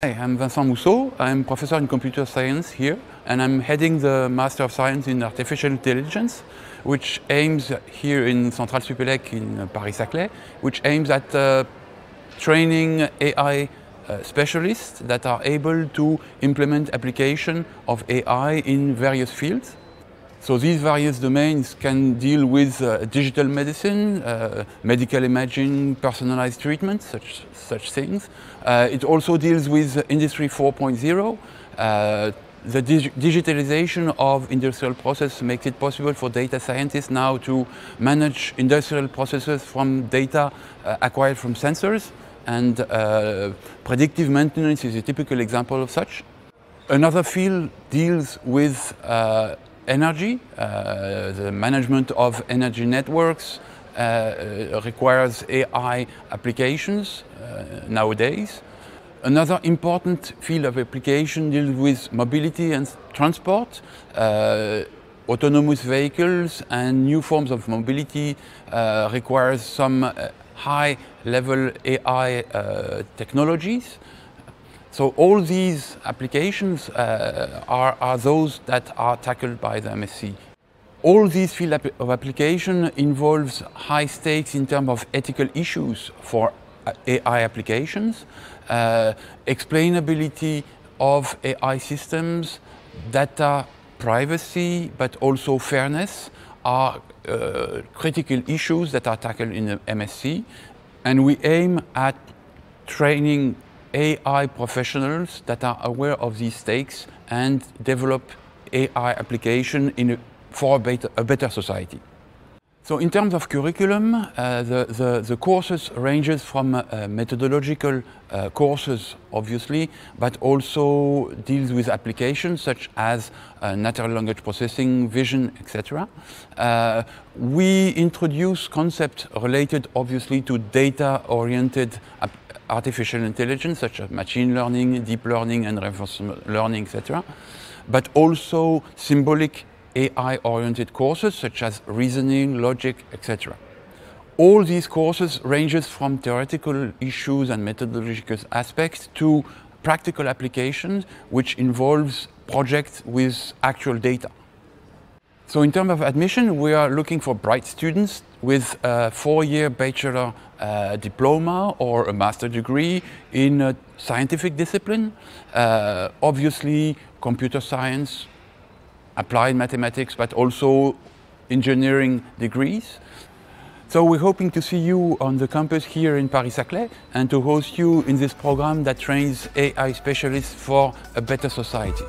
Hi, I'm Vincent Mousseau. I'm professor in computer science here, and I'm heading the Master of Science in Artificial Intelligence, which aims here in Centrale Supélec in Paris-Saclay, which aims at uh, training AI uh, specialists that are able to implement application of AI in various fields. So these various domains can deal with uh, digital medicine, uh, medical imaging, personalized treatment, such, such things. Uh, it also deals with Industry 4.0. Uh, the dig digitalization of industrial process makes it possible for data scientists now to manage industrial processes from data uh, acquired from sensors and uh, predictive maintenance is a typical example of such. Another field deals with energy. Uh, the management of energy networks uh, requires AI applications uh, nowadays. Another important field of application deals with mobility and transport. Uh, autonomous vehicles and new forms of mobility uh, requires some uh, high level AI technologies. So all these applications uh, are, are, those that are tackled by the MSc. All these field of application involves high stakes in terms of ethical issues for uh, AI applications, uh, explainability of AI systems, data privacy, but also fairness are uh, critical issues that are tackled in the MSc. And we aim at training AI professionals that are aware of these stakes and develop AI application in a, for a better, a better society. So in terms of curriculum, uh, the, the, the, courses ranges from uh, methodological uh, courses, obviously, but also deals with applications such as uh, natural language processing, vision, etc. Uh, we introduce concepts related, obviously, to data-oriented artificial intelligence, such as machine learning, deep learning, and reinforcement learning, etc., but also symbolic AI-oriented courses, such as reasoning, logic, etc. All these courses ranges from theoretical issues and methodological aspects to practical applications, which involves projects with actual data. So in terms of admission, we are looking for bright students with a four-year bachelor uh, diploma or a master degree in a scientific discipline. Uh, obviously, computer science, applied mathematics, but also engineering degrees. So we're hoping to see you on the campus here in Paris-Saclay and to host you in this program that trains AI specialists for a better society.